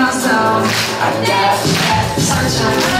ourselves. I guess, sunshine.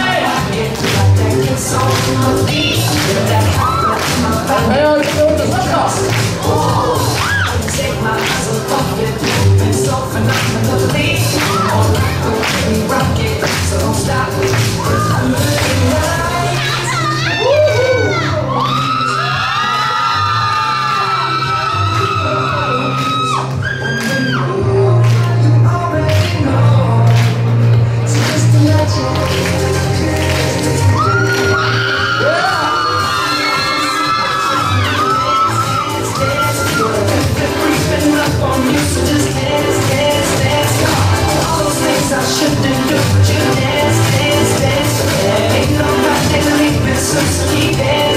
Yeah.